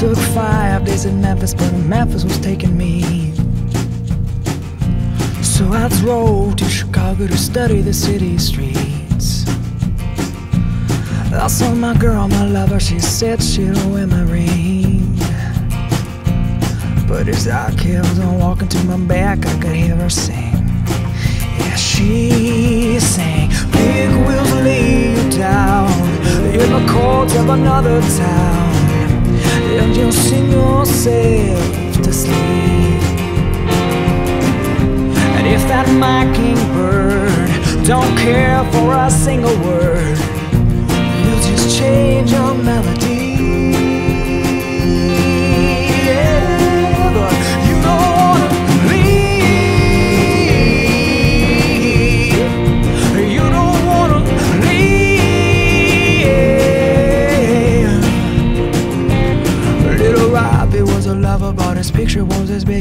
took five days in Memphis, but Memphis was taking me. So I drove to Chicago to study the city streets. I saw my girl, my lover, she said she'd wear my ring. But as I kept on walking to my back, I could hear her sing. Yeah, she sang, Big wheels lead you down in the courts of another town, and you'll sing yourself to sleep. And if that mockingbird don't care for a single word, you'll just change your melody.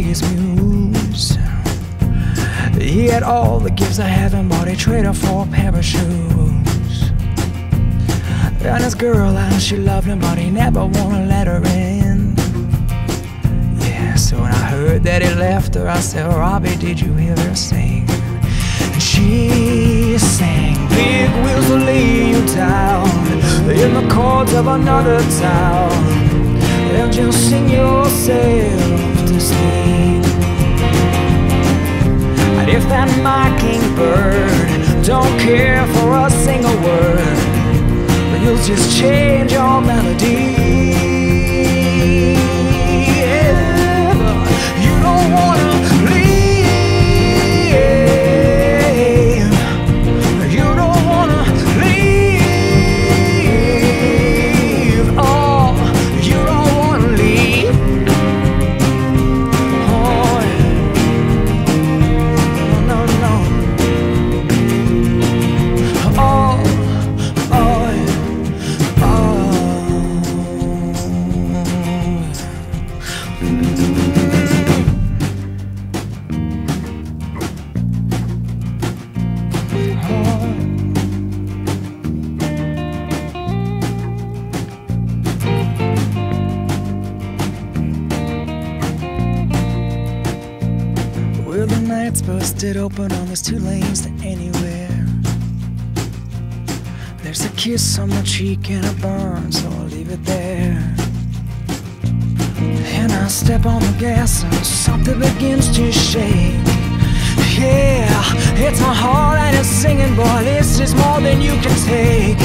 As muse. He had all the gifts of heaven, but he traded for a pair of shoes. And his girl, and she loved him, but he never wanna let her in. Yeah, so when I heard that he left her, I said, Robbie, did you hear her sing? And she sang, Big wheels will lay you down in the courts of another town, and you'll sing yourself that mockingbird don't care for a single word, but you'll just change your melody. Night's busted open on those two lanes to anywhere. There's a kiss on my cheek and a burn, so I'll leave it there. And I step on the gas and something begins to shake. Yeah, it's my heart and it's singing, boy, this is more than you can take.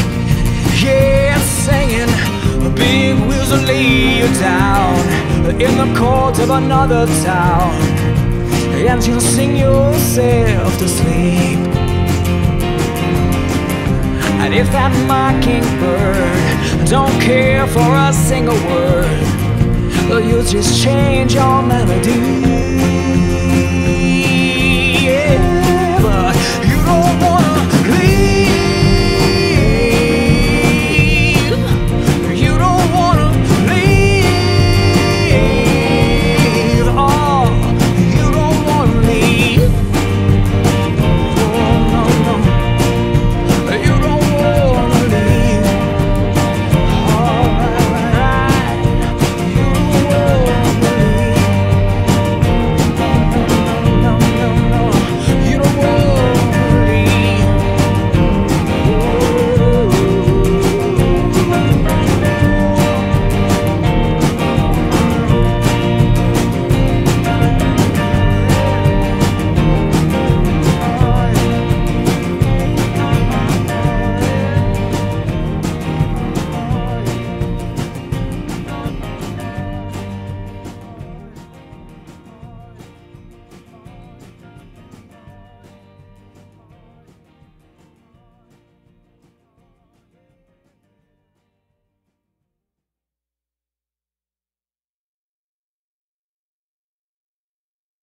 Yeah, it's singing, big wheels will lay you down in the court of another town and you'll sing yourself to sleep. And if that mockingbird don't care for a single word, well, you'll just change your melody.